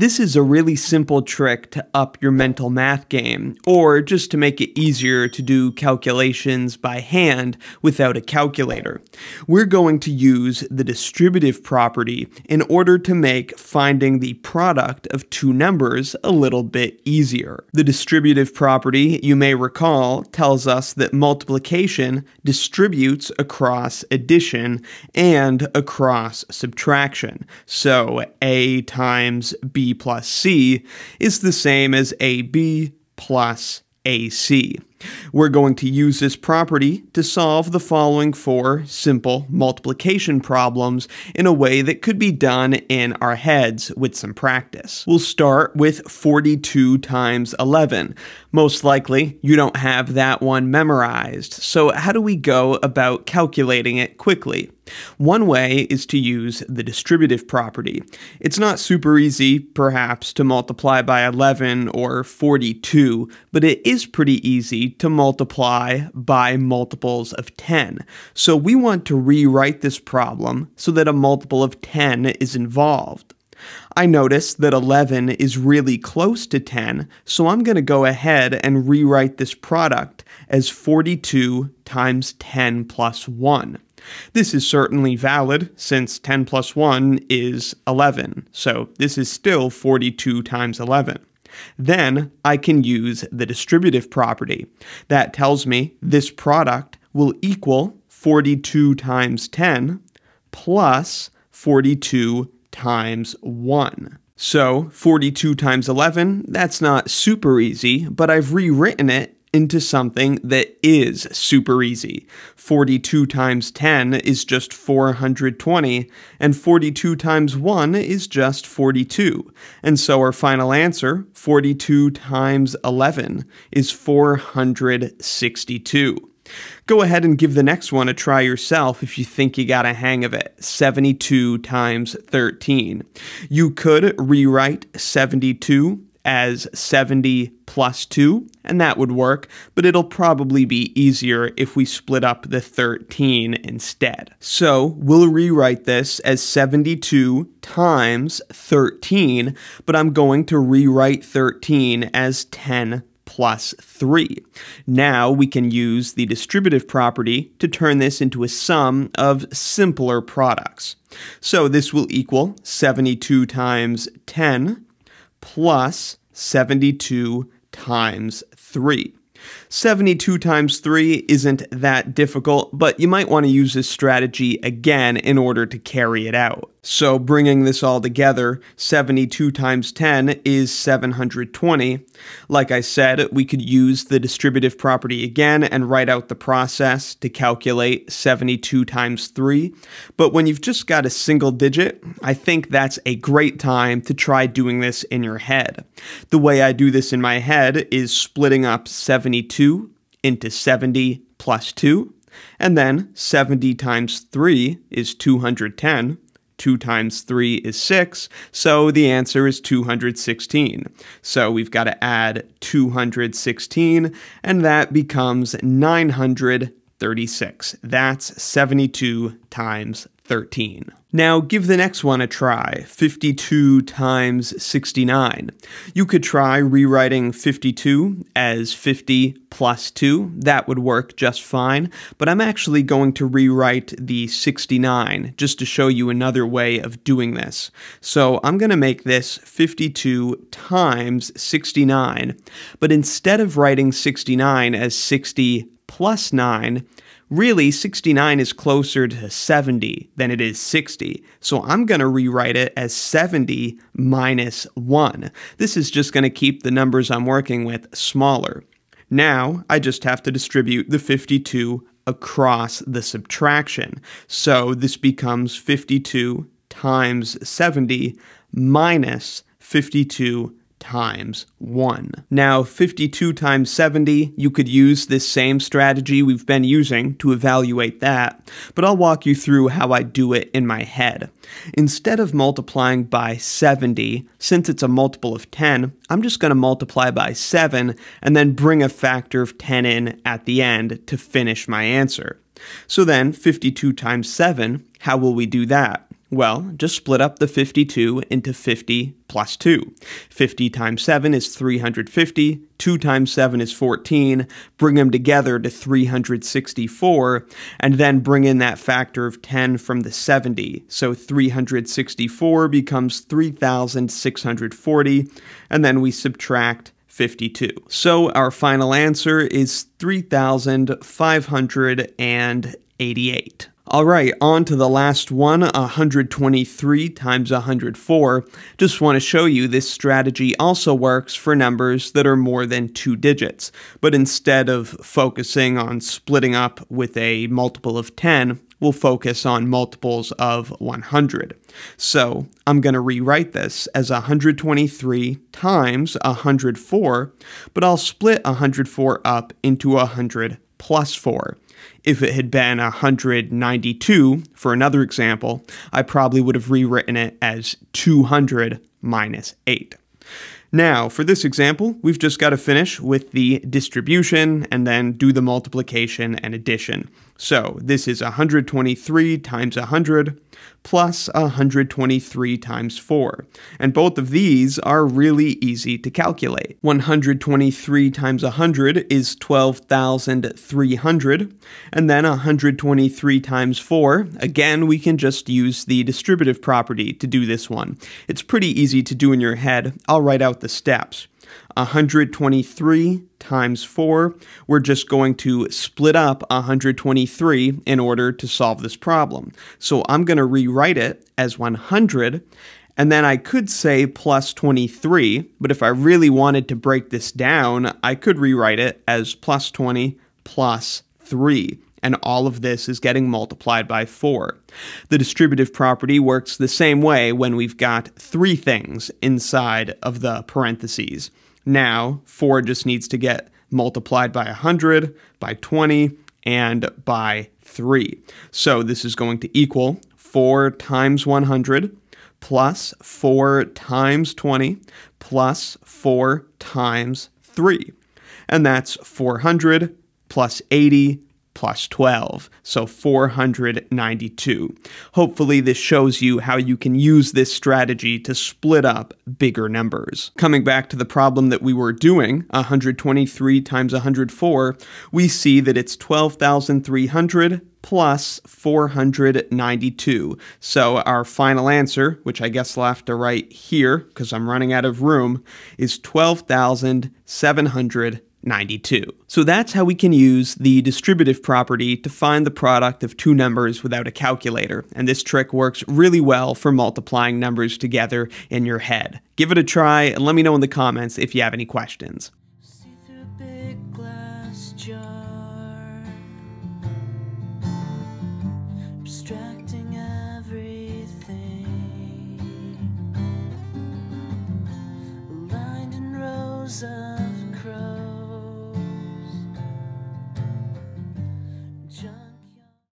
This is a really simple trick to up your mental math game, or just to make it easier to do calculations by hand without a calculator. We're going to use the distributive property in order to make finding the product of two numbers a little bit easier. The distributive property, you may recall, tells us that multiplication distributes across addition and across subtraction. So a times b plus C is the same as AB plus AC. We're going to use this property to solve the following four simple multiplication problems in a way that could be done in our heads with some practice. We'll start with 42 times 11. Most likely, you don't have that one memorized, so how do we go about calculating it quickly? One way is to use the distributive property. It's not super easy, perhaps, to multiply by 11 or 42, but it is pretty easy to multiply by multiples of 10. So we want to rewrite this problem so that a multiple of 10 is involved. I notice that 11 is really close to 10, so I'm going to go ahead and rewrite this product as 42 times 10 plus 1. This is certainly valid since 10 plus 1 is 11, so this is still 42 times 11. Then I can use the distributive property. That tells me this product will equal 42 times 10 plus 42 times 1. So 42 times 11, that's not super easy, but I've rewritten it into something that is super easy. 42 times 10 is just 420, and 42 times 1 is just 42. And so our final answer, 42 times 11, is 462. Go ahead and give the next one a try yourself if you think you got a hang of it. 72 times 13. You could rewrite 72 as 70 plus 2, and that would work, but it'll probably be easier if we split up the 13 instead. So we'll rewrite this as 72 times 13, but I'm going to rewrite 13 as 10 plus 3. Now we can use the distributive property to turn this into a sum of simpler products. So this will equal 72 times 10 plus 72 times 3. 72 times 3 isn't that difficult, but you might want to use this strategy again in order to carry it out. So bringing this all together, 72 times 10 is 720. Like I said, we could use the distributive property again and write out the process to calculate 72 times 3. But when you've just got a single digit, I think that's a great time to try doing this in your head. The way I do this in my head is splitting up 72 into 70 plus 2, and then 70 times 3 is 210. 2 times 3 is 6, so the answer is 216. So we've got to add 216, and that becomes 936. That's 72 times 13. Now give the next one a try, 52 times 69. You could try rewriting 52 as 50 plus 2. That would work just fine, but I'm actually going to rewrite the 69 just to show you another way of doing this. So I'm going to make this 52 times 69, but instead of writing 69 as 60 plus 9, Really, 69 is closer to 70 than it is 60, so I'm going to rewrite it as 70 minus 1. This is just going to keep the numbers I'm working with smaller. Now, I just have to distribute the 52 across the subtraction. So this becomes 52 times 70 minus 52 times 1. Now, 52 times 70, you could use this same strategy we've been using to evaluate that, but I'll walk you through how I do it in my head. Instead of multiplying by 70, since it's a multiple of 10, I'm just going to multiply by 7 and then bring a factor of 10 in at the end to finish my answer. So then, 52 times 7, how will we do that? Well, just split up the 52 into 50 plus 2. 50 times 7 is 350, 2 times 7 is 14, bring them together to 364, and then bring in that factor of 10 from the 70. So 364 becomes 3,640, and then we subtract 52. So our final answer is 3,588. All right, on to the last one 123 times 104. Just want to show you this strategy also works for numbers that are more than two digits. But instead of focusing on splitting up with a multiple of 10, we'll focus on multiples of 100. So I'm going to rewrite this as 123 times 104, but I'll split 104 up into 100 plus 4. If it had been 192, for another example, I probably would have rewritten it as 200 minus 8. Now, for this example, we've just got to finish with the distribution and then do the multiplication and addition. So this is 123 times 100 plus 123 times 4. And both of these are really easy to calculate. 123 times 100 is 12,300. And then 123 times 4, again, we can just use the distributive property to do this one. It's pretty easy to do in your head. I'll write out the steps. 123 times 4, we're just going to split up 123 in order to solve this problem. So I'm going to rewrite it as 100, and then I could say plus 23, but if I really wanted to break this down, I could rewrite it as plus 20 plus 3 and all of this is getting multiplied by 4. The distributive property works the same way when we've got three things inside of the parentheses. Now, 4 just needs to get multiplied by 100, by 20, and by 3. So this is going to equal 4 times 100 plus 4 times 20 plus 4 times 3. And that's 400 plus 80 plus 12, so 492. Hopefully this shows you how you can use this strategy to split up bigger numbers. Coming back to the problem that we were doing, 123 times 104, we see that it's 12,300 plus 492. So our final answer, which I guess I'll have to write here because I'm running out of room, is 12,700 92. So that's how we can use the distributive property to find the product of two numbers without a calculator, and this trick works really well for multiplying numbers together in your head. Give it a try and let me know in the comments if you have any questions.